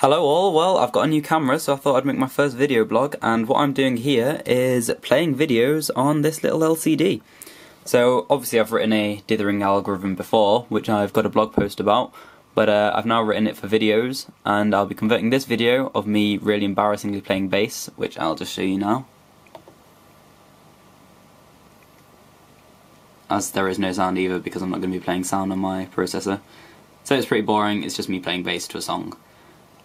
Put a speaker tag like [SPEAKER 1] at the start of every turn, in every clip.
[SPEAKER 1] Hello all, well I've got a new camera so I thought I'd make my first video blog and what I'm doing here is playing videos on this little LCD. So obviously I've written a dithering algorithm before which I've got a blog post about but uh, I've now written it for videos and I'll be converting this video of me really embarrassingly playing bass which I'll just show you now. As there is no sound either because I'm not going to be playing sound on my processor. So it's pretty boring, it's just me playing bass to a song.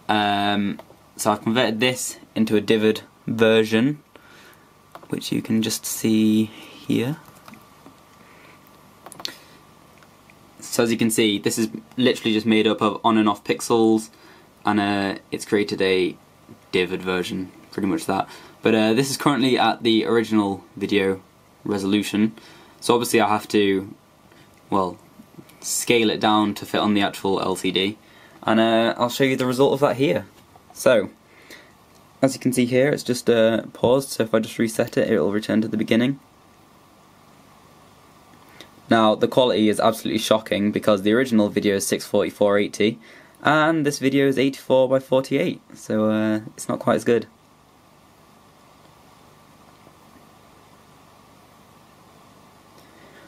[SPEAKER 1] Um, so I've converted this into a divid version, which you can just see here. So as you can see, this is literally just made up of on and off pixels, and uh, it's created a divid version, pretty much that. But uh, this is currently at the original video resolution, so obviously I have to, well, scale it down to fit on the actual LCD and uh, I'll show you the result of that here. So, as you can see here, it's just uh, paused, so if I just reset it, it will return to the beginning. Now, the quality is absolutely shocking because the original video is 64480 and this video is 84 by 48, so uh, it's not quite as good.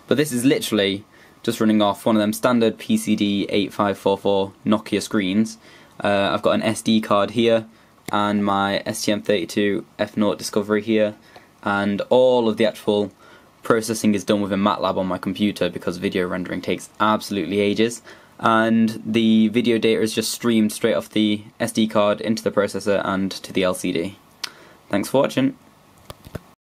[SPEAKER 1] But this is literally just running off one of them standard PCD8544 Nokia screens. Uh, I've got an SD card here and my STM32 F0 Discovery here and all of the actual processing is done within MATLAB on my computer because video rendering takes absolutely ages and the video data is just streamed straight off the SD card into the processor and to the LCD. Thanks for watching.